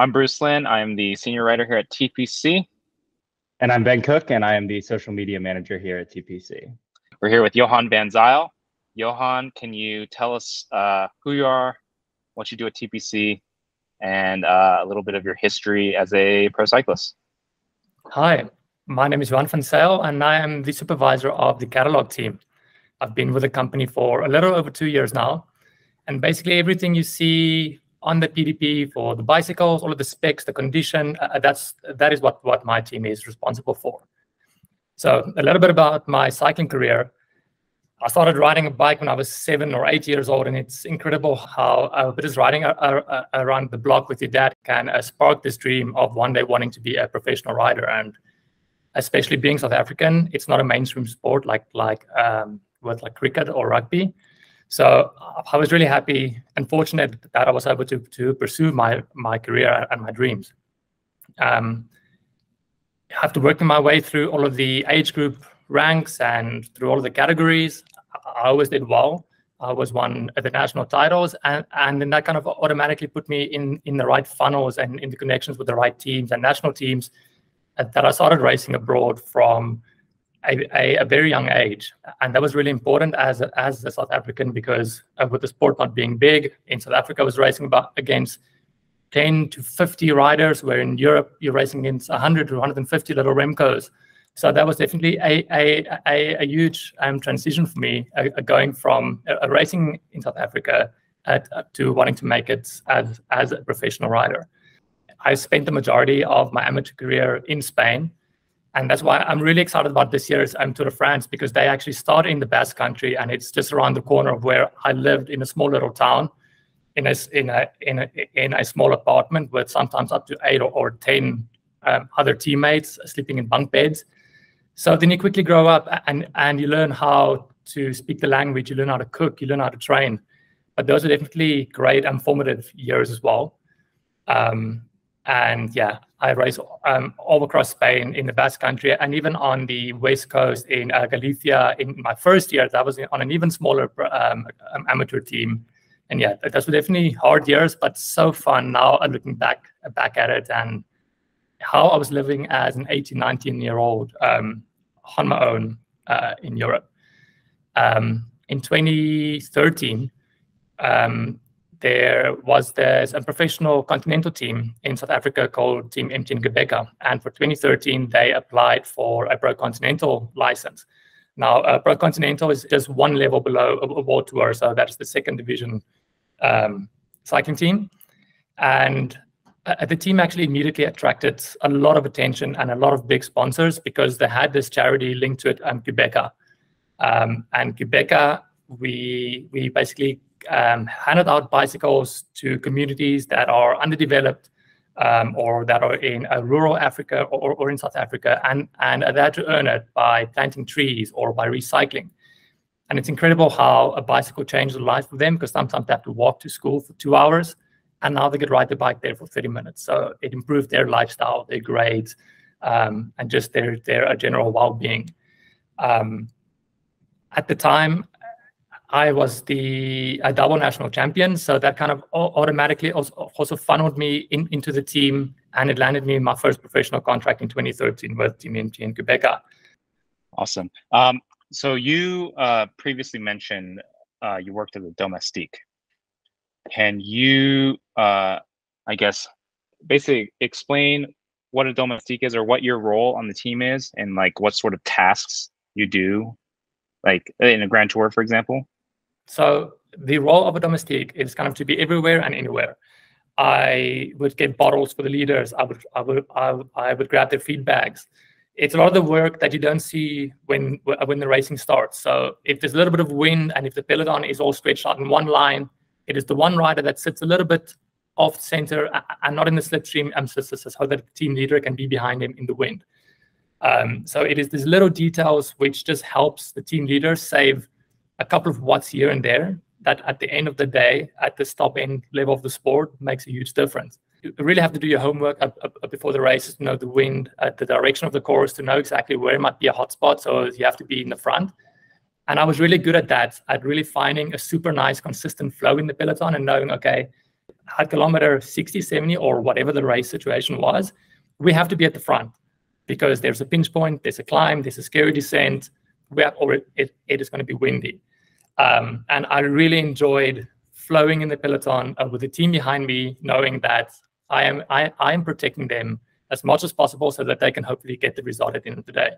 I'm Bruce Lin. I'm the senior writer here at TPC. And I'm Ben Cook, and I am the social media manager here at TPC. We're here with Johann Van Zyl. Johann, can you tell us uh, who you are, what you do at TPC, and uh, a little bit of your history as a pro cyclist? Hi, my name is Johann Van Zyl, and I am the supervisor of the catalog team. I've been with the company for a little over two years now. And basically, everything you see on the PDP for the bicycles, all of the specs, the condition, uh, that's that is what what my team is responsible for. So a little bit about my cycling career. I started riding a bike when I was seven or eight years old, and it's incredible how uh, just riding a, a, a, around the block with your dad can uh, spark this dream of one day wanting to be a professional rider. And especially being South African, it's not a mainstream sport like like um, with like cricket or rugby. So I was really happy and fortunate that I was able to to pursue my my career and my dreams. Um, after working my way through all of the age group ranks and through all of the categories, I always did well. I was one at the national titles, and and then that kind of automatically put me in in the right funnels and in the connections with the right teams and national teams. Uh, that I started racing abroad from a, a, a, very young age. And that was really important as a, as a South African because uh, with the sport not being big in South Africa, I was racing about against 10 to 50 riders, where in Europe you're racing against 100 to 150 little Remcos. So that was definitely a, a, a, a huge um, transition for me, uh, uh going from uh, racing in South Africa at, uh, to wanting to make it as, as a professional rider. I spent the majority of my amateur career in Spain, and that's why I'm really excited about this year's um, Tour de France because they actually start in the Basque Country and it's just around the corner of where I lived in a small little town, in a in a in a, in a small apartment with sometimes up to eight or, or ten um, other teammates sleeping in bunk beds. So then you quickly grow up and and you learn how to speak the language, you learn how to cook, you learn how to train. But those are definitely great and formative years as well. Um, and yeah, I raced um, all across Spain in the Basque Country and even on the west coast in uh, Galicia. In my first year, that was on an even smaller um, um, amateur team. And yeah, those were definitely hard years, but so fun now looking back back at it and how I was living as an 18, 19 year old um, on my own uh, in Europe. Um, in 2013, um, there was this a professional continental team in South Africa called Team MTN Qhubeka. And for 2013, they applied for a Pro Continental license. Now, a Pro Continental is just one level below a, World Tour. So that's the second division um, cycling team. And uh, the team actually immediately attracted a lot of attention and a lot of big sponsors because they had this charity linked to it, um, Qhubeka. Um, and Qhubeka, we, we basically um, handed out bicycles to communities that are underdeveloped um, or that are in uh, rural Africa or, or, in South Africa, and, and are there to earn it by planting trees or by recycling. And it's incredible how a bicycle changes the life of them because sometimes they have to walk to school for two hours, and now they could ride the bike there for 30 minutes. So it improved their lifestyle, their grades, um, and just their their general well-being. Um, at the time, I was the a double national champion, so that kind of automatically also, also funneled me in, into the team, and it landed me my first professional contract in 2013 with Team in Qhubeka. Awesome. Um, so you uh, previously mentioned uh, you worked as a domestique. Can you, uh, I guess, basically explain what a domestique is, or what your role on the team is, and like what sort of tasks you do, like in a Grand Tour, for example? So the role of a domestique is kind of to be everywhere and anywhere. I would get bottles for the leaders. I would, I would, I would, I would grab their feed bags. It's a lot of the work that you don't see when when the racing starts. So if there's a little bit of wind and if the peloton is all stretched out in one line, it is the one rider that sits a little bit off center and not in the slipstream emphasis so that the team leader can be behind him in the wind. Um, so it is these little details which just helps the team leader save a couple of watts here and there that at the end of the day, at the top end level of the sport, makes a huge difference. You really have to do your homework up, up, up before the races to know the wind, uh, the direction of the course, to know exactly where it might be a hot spot. So you have to be in the front. And I was really good at that, at really finding a super nice, consistent flow in the peloton and knowing, okay, at kilometer 60, 70, or whatever the race situation was, we have to be at the front because there's a pinch point, there's a climb, there's a scary descent, we have, or it, it, is going to be windy. Um, and I really enjoyed flowing in the peloton uh, with the team behind me, knowing that I am I, I am protecting them as much as possible so that they can hopefully get the result at the end of the day.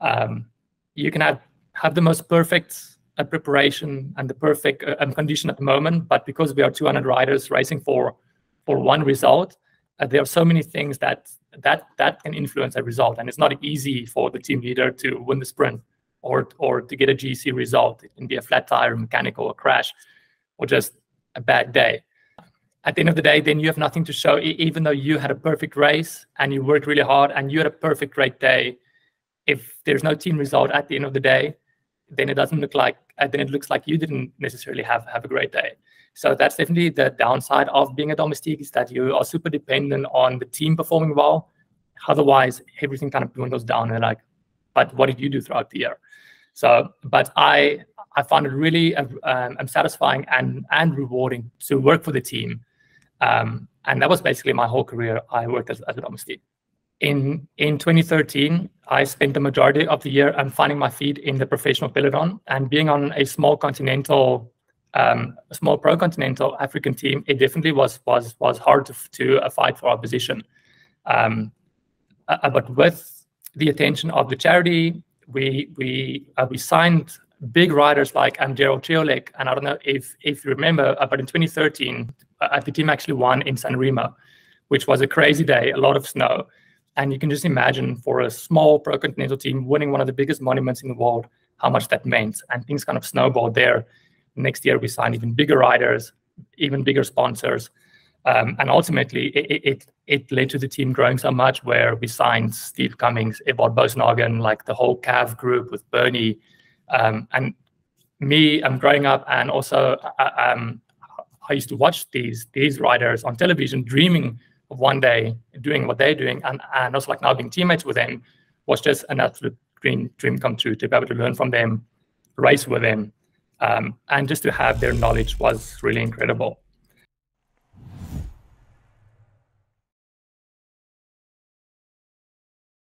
Um, you can have have the most perfect uh, preparation and the perfect uh, condition at the moment, but because we are 200 riders racing for for one result, uh, there are so many things that that that can influence a result, and it's not easy for the team leader to win the sprint or or to get a GC result. It can be a flat tire, mechanical, a crash, or just a bad day. At the end of the day, then you have nothing to show, even though you had a perfect race and you worked really hard and you had a perfect great day. If there's no team result at the end of the day, then it doesn't look like uh, then it looks like you didn't necessarily have have a great day. So that's definitely the downside of being a domestique is that you are super dependent on the team performing well. Otherwise, everything kind of dwindles down and like, but what did you do throughout the year? So, but I I found it really um, um, satisfying and and rewarding to work for the team, um, and that was basically my whole career. I worked as, as a domestique. In in 2013, I spent the majority of the year um, finding my feet in the professional peloton and being on a small continental, um, small pro continental African team. It definitely was was was hard to to uh, fight for our position, um, uh, but with the attention of the charity we we uh, we signed big riders like Gerald Ciolek, and I don't know if if you remember, uh, but in 2013, uh, the team actually won in San Remo, which was a crazy day, a lot of snow, and you can just imagine for a small pro continental team winning one of the biggest monuments in the world, how much that meant, and things kind of snowballed there. Next year, we signed even bigger riders, even bigger sponsors. Um, and ultimately, it, it, it led to the team growing so much where we signed Steve Cummings, Edvald Boasson-Hagen, like the whole Cav group with Bernie. Um, and me, I'm growing up, and also uh, um, I used to watch these these riders on television, dreaming of one day doing what they're doing, and, and also like now being teammates with them was just an absolute dream dream come true to be able to learn from them, race with them, um, and just to have their knowledge was really incredible.